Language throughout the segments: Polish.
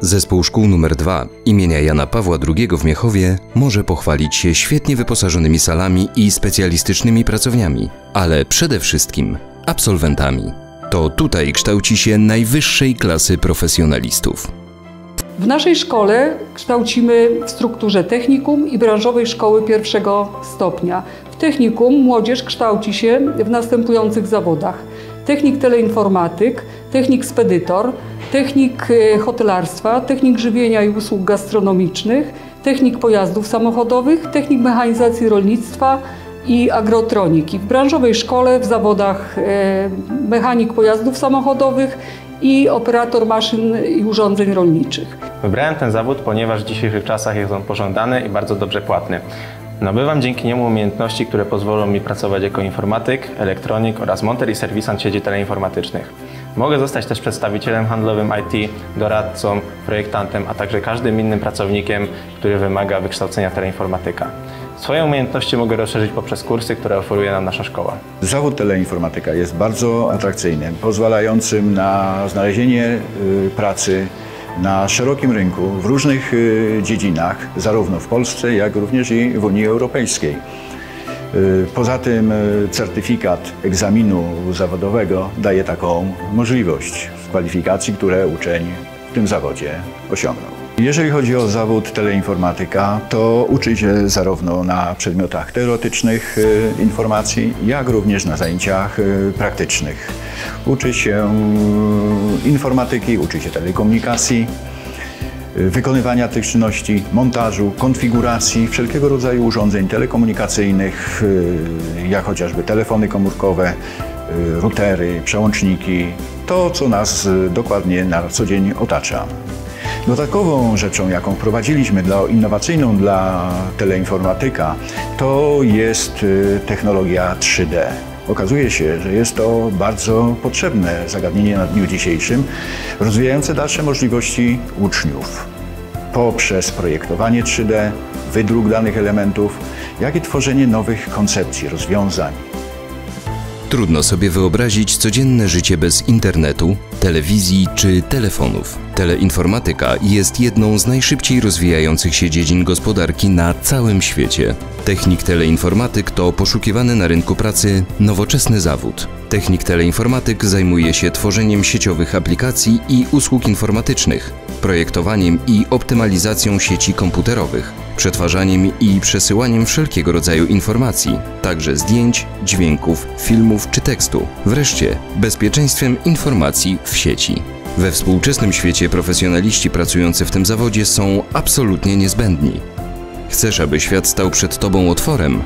Zespół szkół nr 2 imienia Jana Pawła II w Miechowie może pochwalić się świetnie wyposażonymi salami i specjalistycznymi pracowniami, ale przede wszystkim absolwentami. To tutaj kształci się najwyższej klasy profesjonalistów. W naszej szkole kształcimy w strukturze technikum i branżowej szkoły pierwszego stopnia. W technikum młodzież kształci się w następujących zawodach: technik teleinformatyk, technik spedytor, technik e, hotelarstwa, technik żywienia i usług gastronomicznych, technik pojazdów samochodowych, technik mechanizacji rolnictwa i agrotroniki. W branżowej szkole w zawodach e, mechanik pojazdów samochodowych i operator maszyn i urządzeń rolniczych. Wybrałem ten zawód, ponieważ w dzisiejszych czasach jest on pożądany i bardzo dobrze płatny. Nabywam dzięki niemu umiejętności, które pozwolą mi pracować jako informatyk, elektronik oraz monter i serwisant sieci teleinformatycznych. Mogę zostać też przedstawicielem handlowym IT, doradcą, projektantem, a także każdym innym pracownikiem, który wymaga wykształcenia teleinformatyka. Swoje umiejętności mogę rozszerzyć poprzez kursy, które oferuje nam nasza szkoła. Zawód teleinformatyka jest bardzo atrakcyjny, pozwalającym na znalezienie y, pracy na szerokim rynku w różnych y, dziedzinach, zarówno w Polsce, jak również i w Unii Europejskiej. Y, Poza tym y, certyfikat egzaminu zawodowego daje taką możliwość z kwalifikacji, które uczeń w tym zawodzie osiągnął. Jeżeli chodzi o zawód teleinformatyka, to uczy się zarówno na przedmiotach teoretycznych y, informacji, jak również na zajęciach y, praktycznych. Uczy się y, informatyki, uczy się telekomunikacji, wykonywania tych czynności, montażu, konfiguracji wszelkiego rodzaju urządzeń telekomunikacyjnych, jak chociażby telefony komórkowe, routery, przełączniki, to co nas dokładnie na co dzień otacza. Dodatkową rzeczą, jaką wprowadziliśmy dla, innowacyjną dla teleinformatyka, to jest y, technologia 3D. Okazuje się, że jest to bardzo potrzebne zagadnienie na dniu dzisiejszym, rozwijające dalsze możliwości uczniów poprzez projektowanie 3D, wydruk danych elementów, jak i tworzenie nowych koncepcji, rozwiązań. Trudno sobie wyobrazić codzienne życie bez internetu, telewizji czy telefonów. Teleinformatyka jest jedną z najszybciej rozwijających się dziedzin gospodarki na całym świecie. Technik teleinformatyk to poszukiwany na rynku pracy nowoczesny zawód. Technik teleinformatyk zajmuje się tworzeniem sieciowych aplikacji i usług informatycznych, projektowaniem i optymalizacją sieci komputerowych, przetwarzaniem i przesyłaniem wszelkiego rodzaju informacji, także zdjęć, dźwięków, filmów czy tekstu, wreszcie bezpieczeństwem informacji w sieci. We współczesnym świecie profesjonaliści pracujący w tym zawodzie są absolutnie niezbędni. Chcesz, aby świat stał przed Tobą otworem?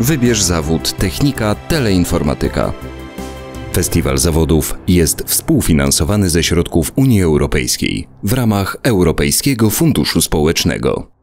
Wybierz zawód technika teleinformatyka. Festiwal zawodów jest współfinansowany ze środków Unii Europejskiej w ramach Europejskiego Funduszu Społecznego.